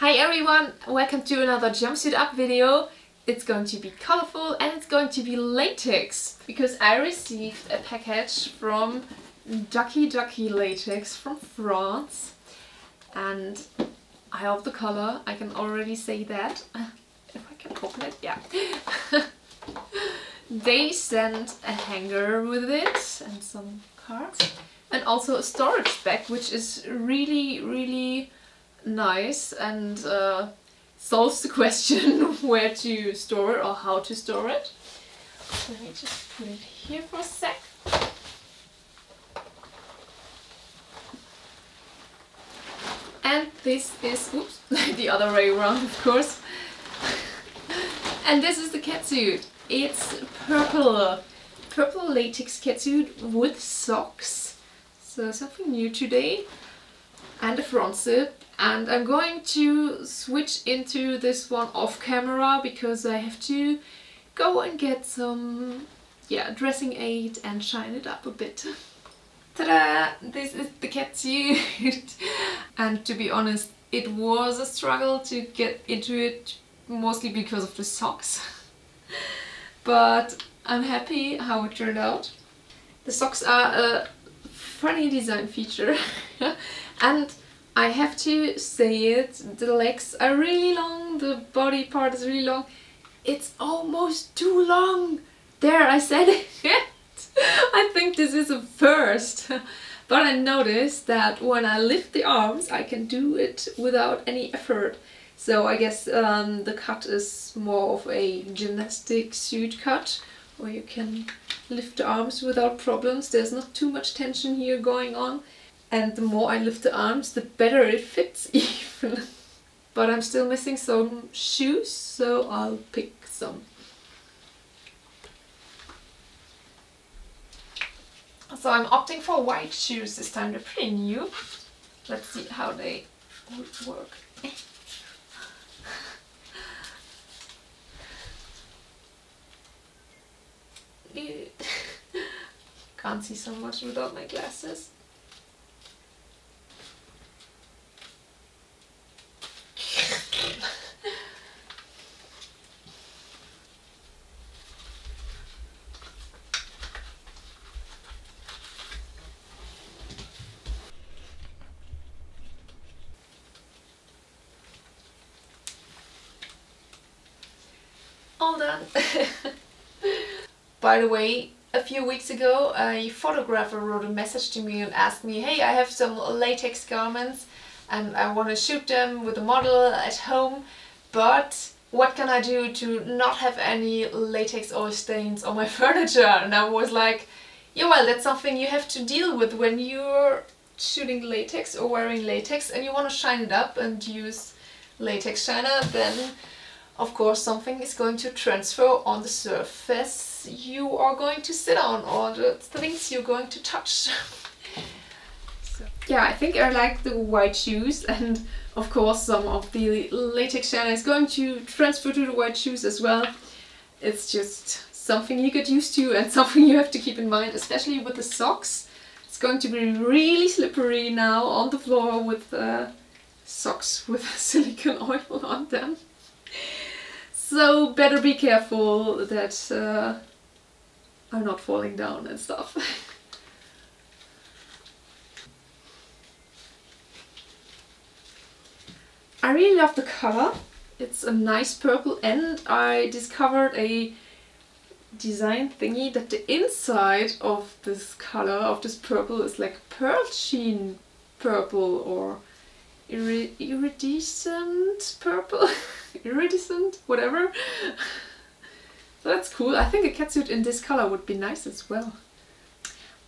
Hi everyone, welcome to another jumpsuit up video. It's going to be colorful and it's going to be latex because I received a package from Ducky Ducky Latex from France and I love the color, I can already say that. If I can open it, yeah. they sent a hanger with it and some cards and also a storage bag which is really really nice and uh, solves the question where to store it or how to store it. Let me just put it here for a sec. And this is, oops, the other way around of course. and this is the catsuit. It's purple, purple latex catsuit with socks. So something new today. And a front zip. And I'm going to switch into this one off camera because I have to go and get some yeah, dressing aid and shine it up a bit. Ta-da! This is the catsuit. and to be honest, it was a struggle to get into it, mostly because of the socks. but I'm happy how it turned out. The socks are a funny design feature and I have to say it, the legs are really long, the body part is really long. It's almost too long. There, I said it. I think this is a first. But I noticed that when I lift the arms, I can do it without any effort. So I guess um, the cut is more of a gymnastic suit cut, where you can lift the arms without problems. There's not too much tension here going on. And the more I lift the arms, the better it fits even. but I'm still missing some shoes, so I'll pick some. So I'm opting for white shoes this time. They're pretty new. Let's see how they would work. Can't see so much without my glasses. all done. By the way, a few weeks ago a photographer wrote a message to me and asked me, hey, I have some latex garments and I want to shoot them with a model at home, but what can I do to not have any latex oil stains on my furniture? And I was like, yeah, well, that's something you have to deal with when you're shooting latex or wearing latex and you want to shine it up and use latex shiner, then of course something is going to transfer on the surface you are going to sit on or the things you're going to touch. so, yeah, I think I like the white shoes and of course some of the latex shine is going to transfer to the white shoes as well. It's just something you get used to and something you have to keep in mind, especially with the socks. It's going to be really slippery now on the floor with uh, socks with silicone oil on them. So better be careful that uh, I'm not falling down and stuff. I really love the color. It's a nice purple and I discovered a design thingy that the inside of this color, of this purple, is like pearl sheen purple or iridescent purple. iridescent, whatever. so that's cool. I think a catsuit in this color would be nice as well.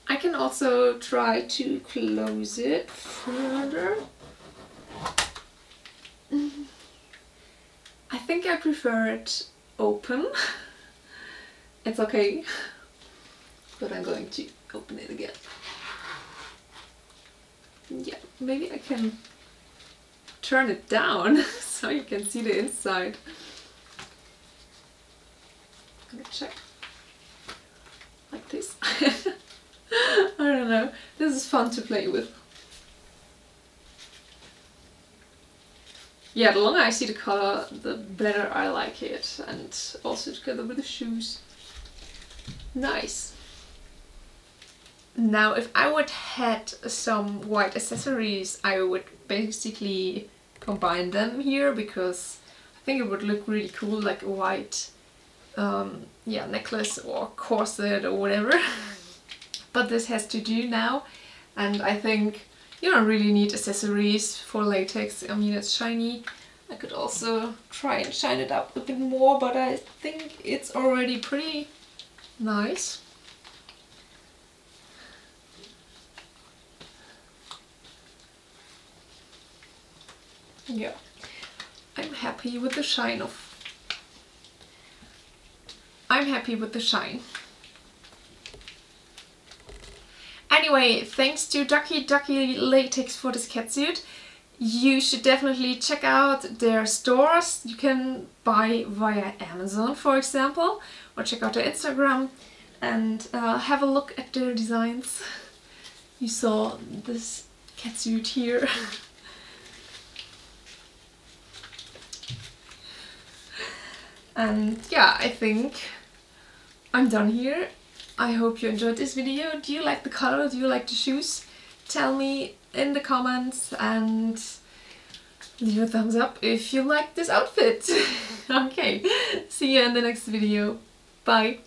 I can also try to close it further. I think I prefer it open. it's okay, but I'm going to open it again. Yeah, maybe I can turn it down so you can see the inside. Let me check. Like this. I don't know. This is fun to play with. yeah, the longer I see the color, the better I like it. And also together with the shoes. Nice. Now, if I would had some white accessories, I would basically combine them here because I think it would look really cool, like a white um, yeah, necklace or corset or whatever. but this has to do now, and I think you don't really need accessories for latex. I mean, it's shiny. I could also try and shine it up a bit more, but I think it's already pretty nice. Yeah, I'm happy with the shine of... I'm happy with the shine. Anyway, thanks to Ducky Ducky Latex for this catsuit. You should definitely check out their stores. You can buy via Amazon, for example, or check out their Instagram and uh, have a look at their designs. You saw this catsuit here. And yeah, I think I'm done here. I hope you enjoyed this video. Do you like the color? Do you like the shoes? Tell me in the comments and leave a thumbs up if you like this outfit. okay, see you in the next video. Bye.